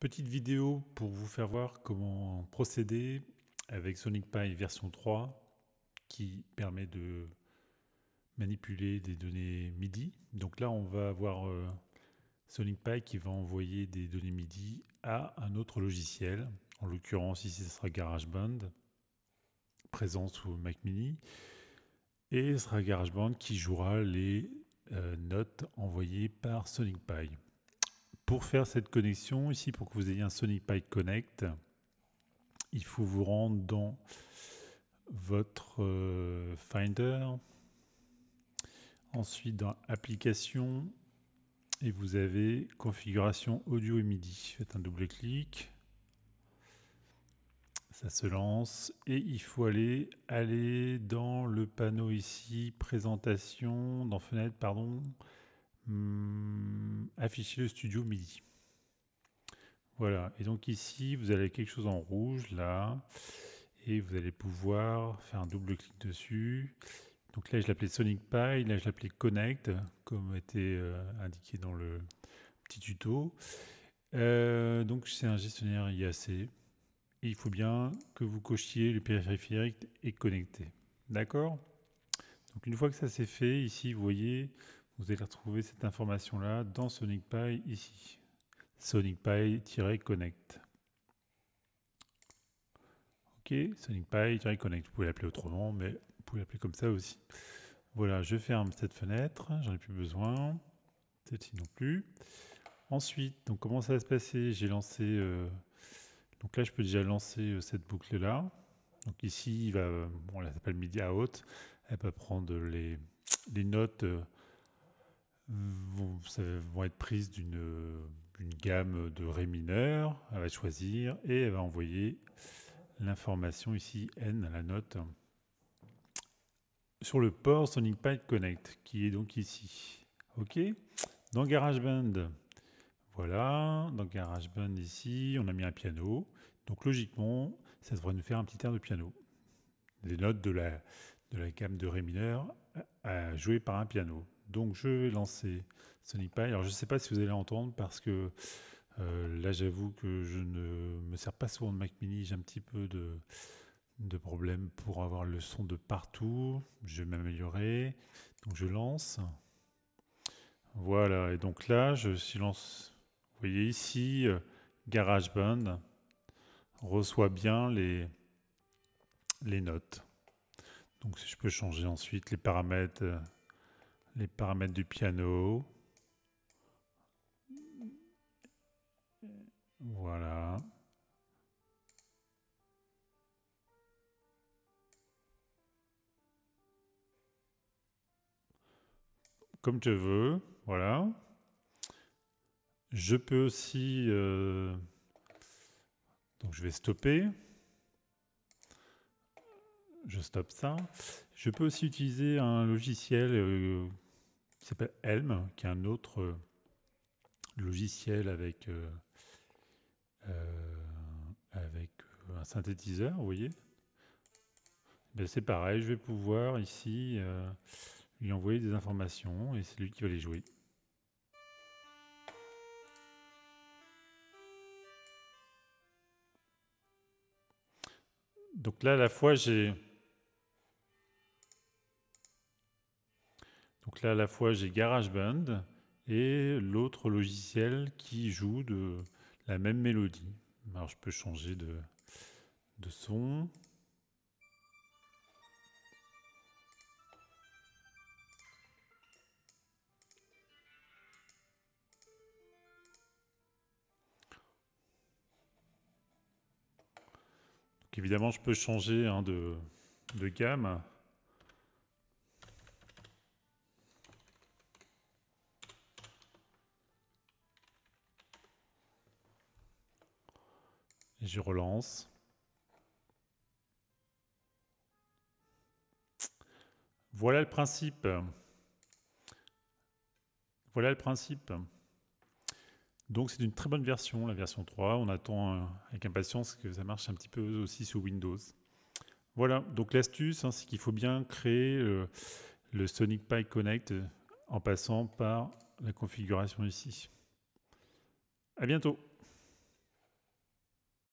Petite vidéo pour vous faire voir comment procéder avec SonicPy version 3 qui permet de manipuler des données MIDI. Donc là, on va avoir euh, SonicPy qui va envoyer des données MIDI à un autre logiciel. En l'occurrence, ici, ce sera GarageBand, présent sous Mac Mini. Et ce sera GarageBand qui jouera les euh, notes envoyées par SonicPy. Pour faire cette connexion, ici, pour que vous ayez un Sonic Pi Connect, il faut vous rendre dans votre euh, Finder, ensuite dans Applications, et vous avez Configuration audio et MIDI. Faites un double clic, ça se lance, et il faut aller, aller dans le panneau ici, Présentation, dans Fenêtre, pardon, Hmm, afficher le studio MIDI. Voilà, et donc ici, vous avez quelque chose en rouge, là, et vous allez pouvoir faire un double clic dessus. Donc là, je l'appelais Sonic Pi, là, je l'appelais Connect, comme était euh, indiqué dans le petit tuto. Euh, donc, c'est un gestionnaire IAC. Et il faut bien que vous cochiez le périphérique est connecté. D'accord? Donc, une fois que ça c'est fait, ici, vous voyez, vous allez retrouver cette information-là dans SonicPy ici. SonicPy-connect. Ok, SonicPy-connect. Vous pouvez l'appeler autrement, mais vous pouvez l'appeler comme ça aussi. Voilà, je ferme cette fenêtre, j'en ai plus besoin. Celle-ci non plus. Ensuite, donc comment ça va se passer? J'ai lancé, euh, donc là je peux déjà lancer euh, cette boucle là. Donc ici, il va, elle s'appelle Media Out. Elle va prendre les, notes euh, vont, être prises d'une gamme de Ré mineur. Elle va choisir et elle va envoyer l'information ici, N, la note, sur le port SonicPy Connect, qui est donc ici. OK? Dans GarageBand, voilà, dans GarageBand ici, on a mis un piano. Donc logiquement, ça devrait nous faire un petit air de piano. Les notes de la, de la gamme de Ré mineur à jouer par un piano. Donc je vais lancer SonicPy. Alors je ne sais pas si vous allez entendre parce que euh, là j'avoue que je ne me sers pas souvent de Mac Mini. J'ai un petit peu de, de problème pour avoir le son de partout. Je vais m'améliorer. Donc je lance. Voilà, et donc là je silence. Vous voyez ici, euh, GarageBand reçoit bien les, les notes. Donc je peux changer ensuite les paramètres euh, les paramètres du piano. Voilà. Comme je veux, voilà. Je peux aussi... Euh, donc je vais stopper. Je stoppe ça. Je peux aussi utiliser un logiciel euh, qui s'appelle Helm, qui est un autre euh, logiciel avec, euh, avec un synthétiseur, vous voyez. Ben, c'est pareil, je vais pouvoir ici lui envoyer des informations et c'est lui qui va les jouer. Donc là, à la fois, j'ai Donc là, à la fois, j'ai GarageBand et l'autre logiciel qui joue de la même mélodie. Alors, je peux changer de, de son. Évidemment, je peux changer hein, de, de gamme. Je relance. Voilà le principe. Voilà le principe. Donc c'est une très bonne version, la version 3. On attend euh, avec impatience que ça marche un petit peu aussi sur Windows. Voilà, donc l'astuce, hein, c'est qu'il faut bien créer le, le Sonic Pi Connect en passant par la configuration ici. À bientôt